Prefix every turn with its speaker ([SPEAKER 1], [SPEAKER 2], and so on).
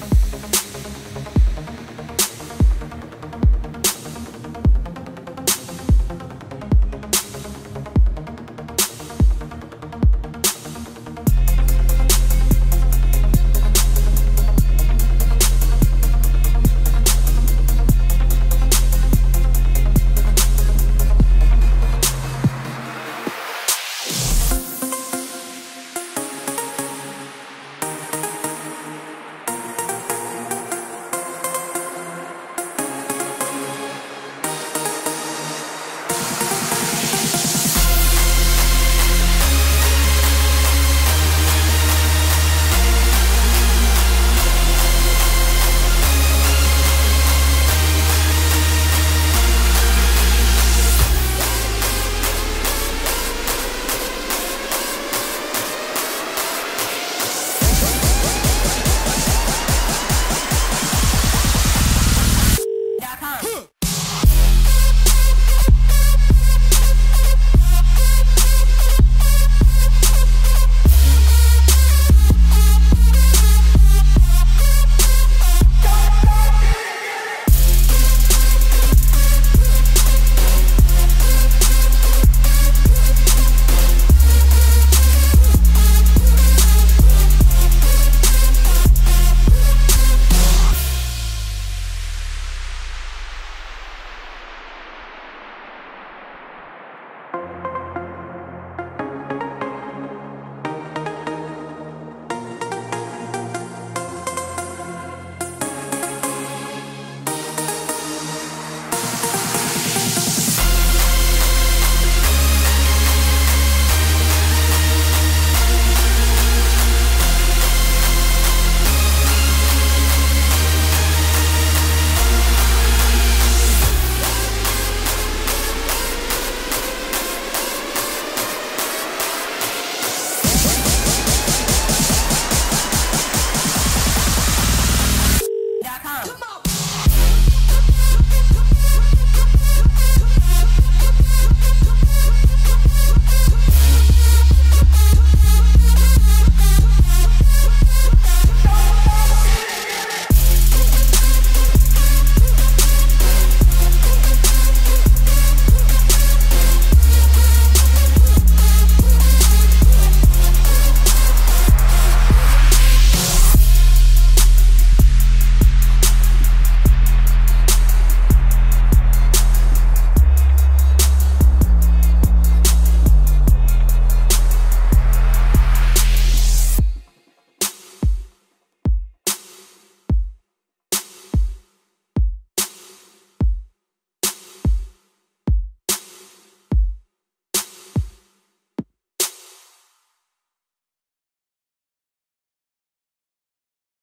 [SPEAKER 1] Bye.